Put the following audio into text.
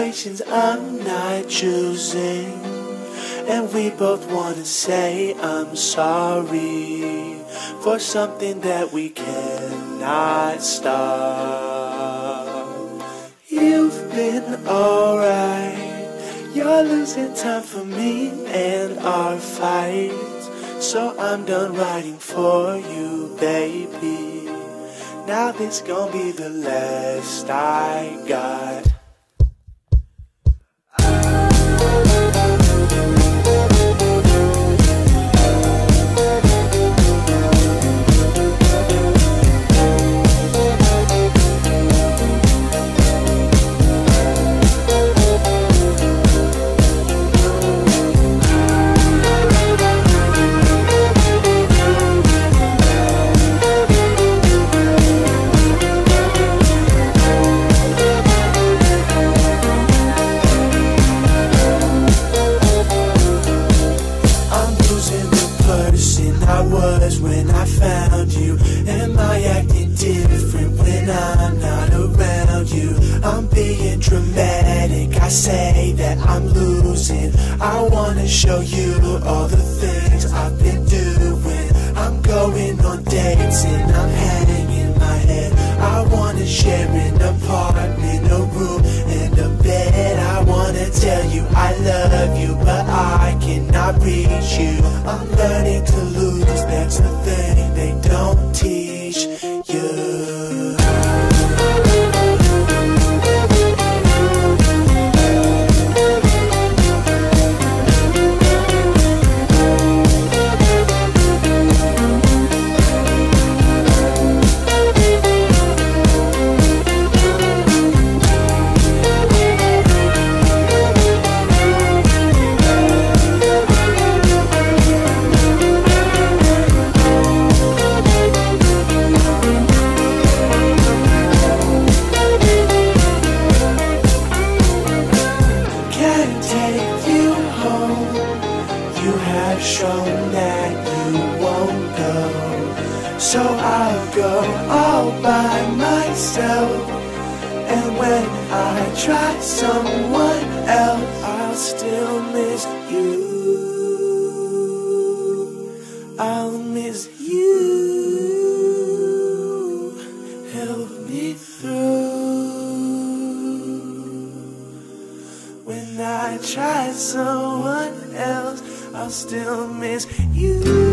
situations I'm not choosing. And we both wanna say I'm sorry for something that we cannot stop. You've been alright. You're losing time for me and our fights. So I'm done writing for you, baby. Now this gonna be the last I got. Say that I'm losing. I wanna show you all the things I've been doing. I'm going on dates and I'm hanging my head. I wanna share an apartment, a room, and a bed. I wanna tell you I love you, but I cannot reach you. I'm learning to You have shown that you won't go. So I'll go all by myself. And when I try someone else, I'll still miss you. I'll miss you. Help me through. When I try someone else, I'll still miss you.